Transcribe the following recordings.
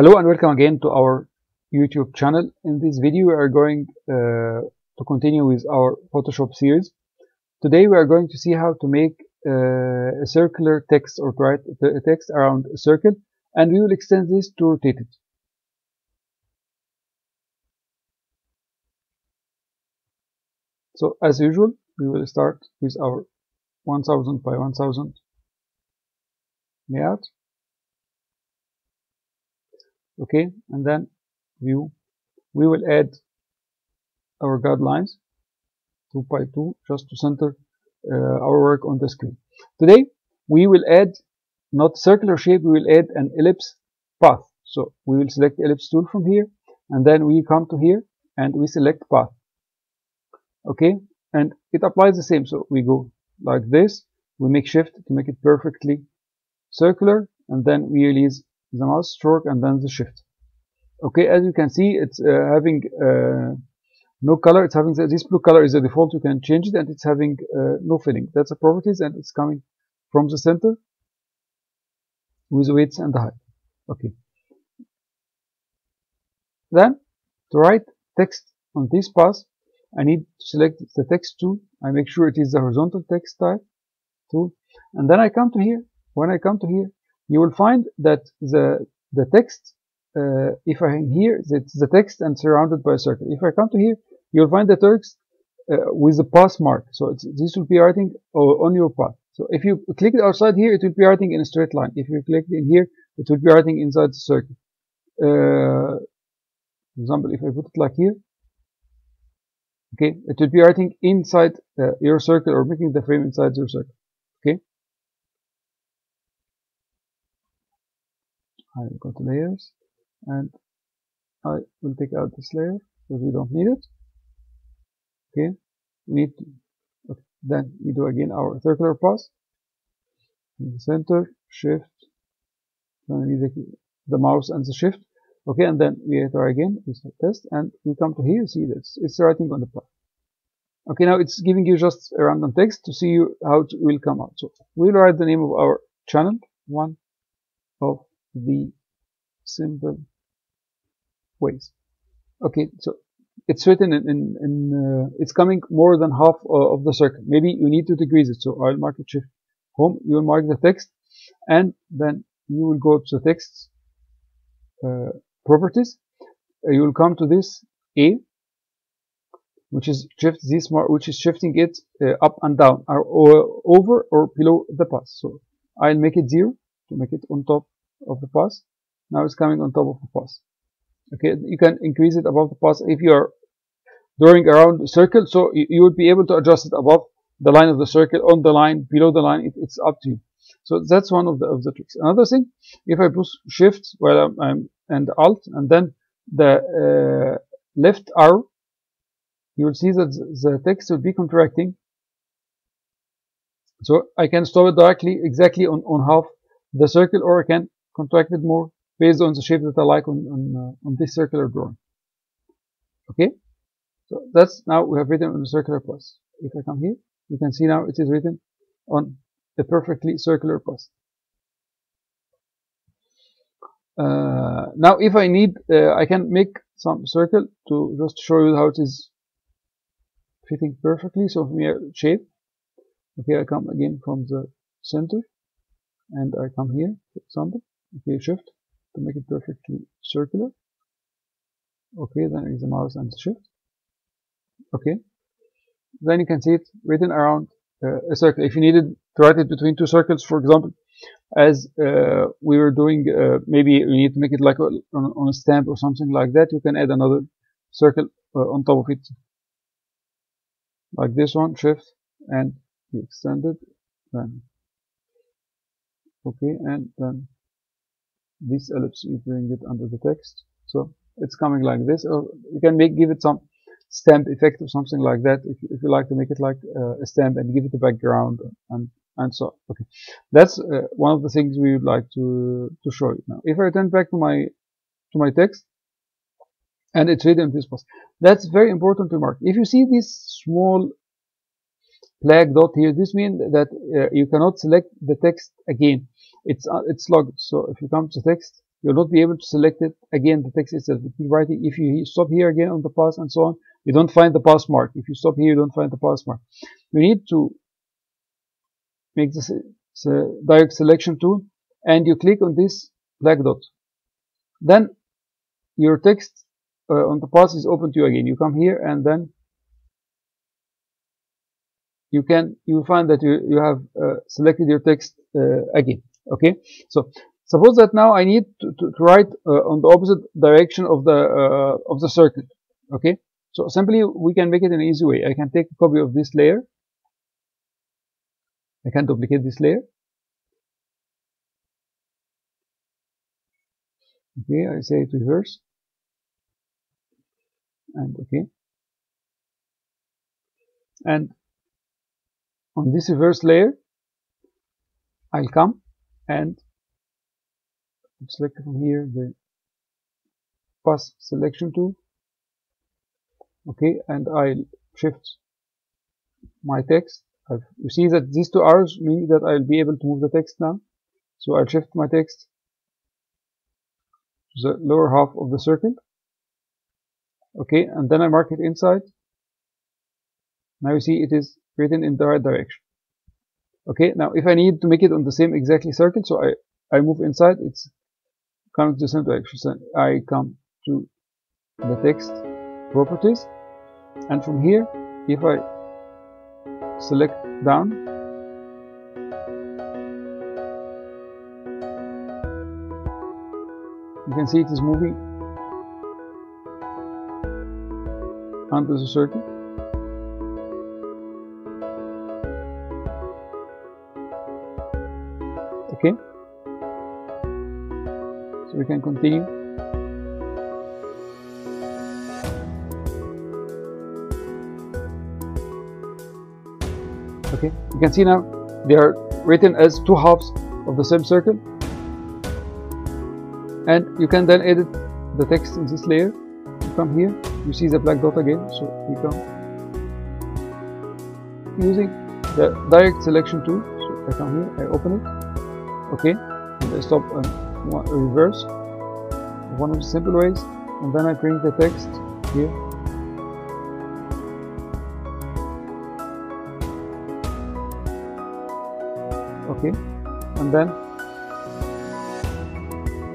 Hello and welcome again to our YouTube channel. In this video we are going uh, to continue with our Photoshop series. Today we are going to see how to make uh, a circular text or to write a text around a circle and we will extend this to rotate it. So as usual we will start with our 1000 by 1000 layout okay? And then view we will add our guidelines 2 by 2 just to center uh, our work on the screen. Today we will add not circular shape we will add an ellipse path. So we will select ellipse tool from here and then we come to here and we select path. Okay? And it applies the same. So we go like this. We make shift to make it perfectly circular and then we release the mouse stroke and then the shift. Okay as you can see it's uh, having uh, no color. It's having this blue color is the default. You can change it and it's having uh, no filling that's the properties and it's coming from the center with the width and the height. Okay. Then to write text on this path I need to select the text tool. I make sure it is the horizontal text type tool. And then I come to here. When I come to here you will find that the the text uh, if I'm here it's the text and surrounded by a circle. If I come to here you'll find the text uh, with the path mark. So this will be writing on your path. So if you click outside here it will be writing in a straight line. If you click in here it will be writing inside the circle. Uh, for example if I put it like here okay it will be writing inside uh, your circle or making the frame inside your circle okay I will go to layers and I will take out this layer because we don't need it. Okay, we need to, okay. then we do again our circular path in the center, shift, then we the, the mouse and the shift. Okay, and then we try again, we test, and we come to here, see this, it's writing on the path. Okay, now it's giving you just a random text to see you how it will come out. So we'll write the name of our channel, one of the simple ways. Okay, so it's written in, in, in uh, it's coming more than half uh, of the circle. Maybe you need to decrease it. So I'll mark it shift home. You will mark the text and then you will go to the text uh, properties. Uh, you will come to this A, which is shift this which is shifting it uh, up and down or, or over or below the path. So I'll make it zero to make it on top of the pass. Now it's coming on top of the pass. Okay, you can increase it above the pass if you are drawing around the circle. So you, you would be able to adjust it above the line of the circle, on the line, below the line. It, it's up to you. So that's one of the of the tricks. Another thing, if I push Shift while I'm, I'm and Alt and then the uh, left arrow, you will see that the text will be contracting. So I can stop it directly exactly on, on half the circle or I can contract it more based on the shape that I like on, on, uh, on this circular drawing. Okay, so that's now we have written on the circular path. If I come here, you can see now it is written on a perfectly circular path. Uh, now if I need, uh, I can make some circle to just show you how it is fitting perfectly. So from here, shape. Okay, I come again from the center and I come here, for example. Okay, shift to make it perfectly circular. Okay, then use the mouse and shift. Okay, then you can see it written around uh, a circle. If you needed to write it between two circles, for example, as uh, we were doing, uh, maybe you need to make it like a, on, on, a stamp or something like that. You can add another circle uh, on top of it, like this one, shift, and you extend it, then okay, and then this ellipse you bring it under the text. So it's coming like this. Or you can make give it some stamp effect or something like that if, if you like to make it like uh, a stamp and give it a background and and so okay. That's uh, one of the things we would like to to show you. Now if I return back to my to my text and it's written in this post that's very important to mark if you see this small flag dot here. This means that uh, you cannot select the text again. It's uh, it's logged. So if you come to text you'll not be able to select it again the text itself. Keep writing. If you stop here again on the pass and so on you don't find the pass mark. If you stop here you don't find the pass mark. You need to make this the direct selection tool and you click on this black dot. Then your text uh, on the pass is open to you again. You come here and then you can you find that you, you have uh, selected your text uh, again okay? So suppose that now I need to, to, to write uh, on the opposite direction of the uh, of the circuit okay? So simply we can make it an easy way. I can take a copy of this layer. I can duplicate this layer. Okay I say it reverse. And okay. And on this reverse layer I'll come and select from here the pass selection tool. Okay and I'll shift my text. I've, you see that these two arrows mean that I'll be able to move the text now. So I'll shift my text to the lower half of the circle. Okay and then I mark it inside. Now you see it is written in the right direction. Okay now if I need to make it on the same exactly circle so I I move inside it's coming to the same direction. So I come to the text properties and from here if I select down you can see it is moving onto the circle okay so we can continue. Okay you can see now they are written as two halves of the same circle. And you can then edit the text in this layer. You come here you see the black dot again. So we come using the direct selection tool. So I come here I open it okay stop uh, and reverse one of the simple ways and then I bring the text here. Okay and then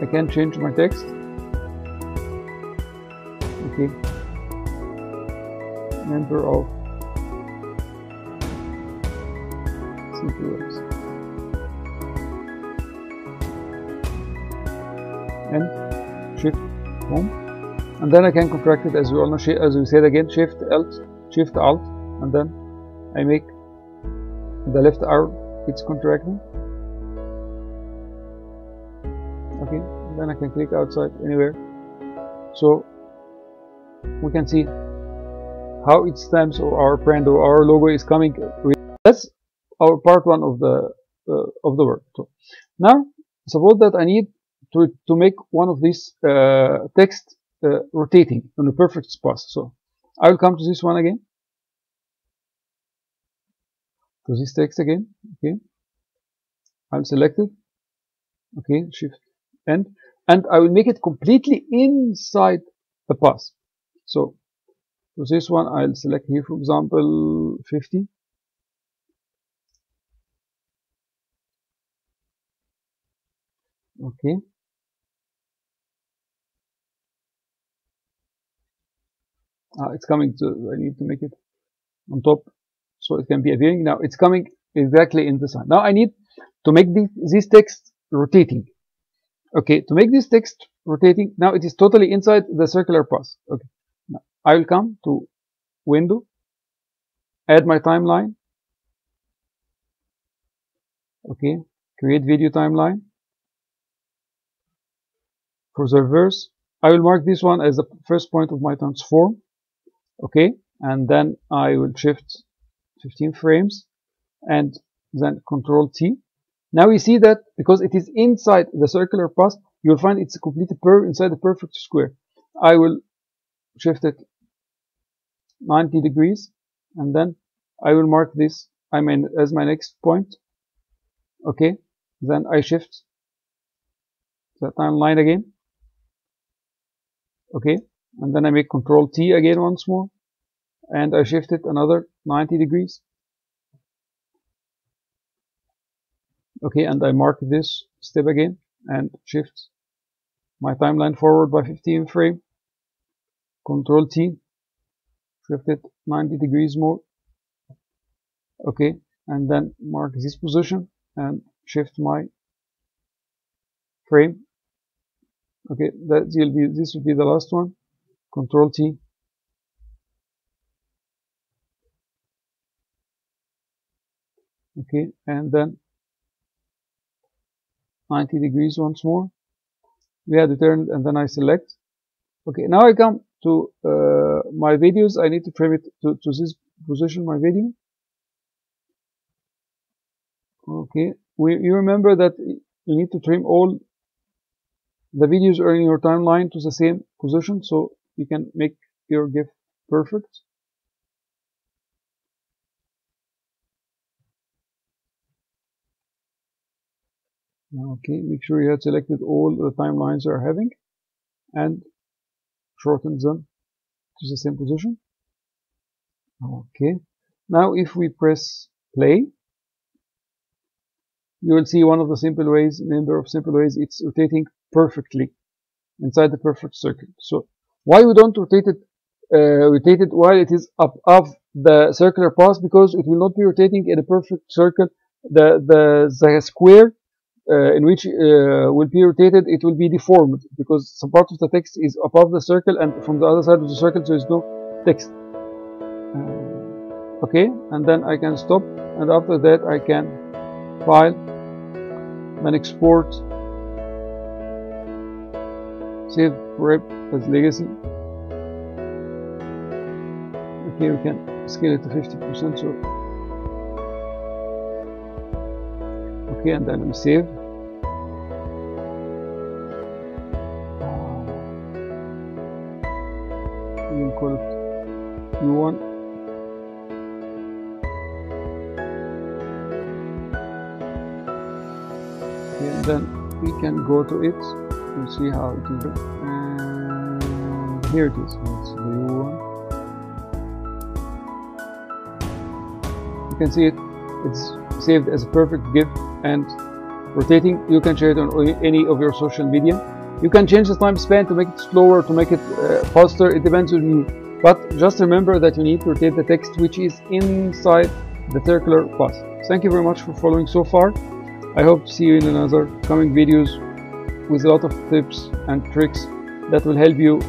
I can change my text. Okay member of CPS and shift home and then I can contract it as we all know as we said again shift alt shift alt and then I make the left arrow. It's contracting. Okay then I can click outside anywhere. So we can see how it stamps or our brand or our logo is coming. That's our part one of the uh, of the work. So now suppose that I need to, to make one of these uh, text uh, rotating on a perfect spot. So I will come to this one again. To this text again. Okay. I'll select it. Okay. Shift end and I will make it completely inside the pass so to this one I'll select here for example 50 okay uh, it's coming to I need to make it on top so it can be appearing. Now it's coming exactly in the sun. now I need to make the, this text rotating. Okay to make this text rotating now it is totally inside the circular path okay now I will come to window add my timeline. Okay create video timeline. For the reverse I will mark this one as the first point of my transform okay? And then I will shift 15 frames and then control T. Now we see that because it is inside the circular path you'll find it's a complete per inside the perfect square. I will shift it 90 degrees and then I will mark this I mean as my next point. Okay? Then I shift the timeline again. Okay and then I make control T again once more. And I shift it another 90 degrees. Okay and I mark this step again and shift my timeline forward by 15 frame. Control T. Shift it 90 degrees more. Okay and then mark this position and shift my frame. Okay that will be this will be the last one control T. Okay and then 90 degrees once more. We had it turned and then I select. Okay now I come to uh, my videos. I need to frame it to, to this position my video. Okay we, you remember that you need to trim all the videos in your timeline to the same position so you can make your GIF perfect. Okay make sure you have selected all the timelines you are having and shorten them to the same position. Okay now if we press play you will see one of the simple ways number of simple ways it's rotating perfectly inside the perfect circle so why we don't rotate it uh, rotate it while it is up of the circular path because it will not be rotating in a perfect circle the the, the square uh, in which uh, will be rotated, it will be deformed because some part of the text is above the circle and from the other side of the circle there is no text. Uh, okay, and then I can stop and after that I can file, then export, save rep as legacy. Okay, we can scale it to 50% so. Okay and then we save. We call it u1 okay, and then we can go to it to see how it is and here it is. It's the u1 you can see it. It's saved as a perfect GIF and rotating. You can share it on any of your social media. You can change the time span to make it slower to make it uh, faster. It depends on you. But just remember that you need to rotate the text which is inside the circular path. Thank you very much for following so far. I hope to see you in another coming videos with a lot of tips and tricks that will help you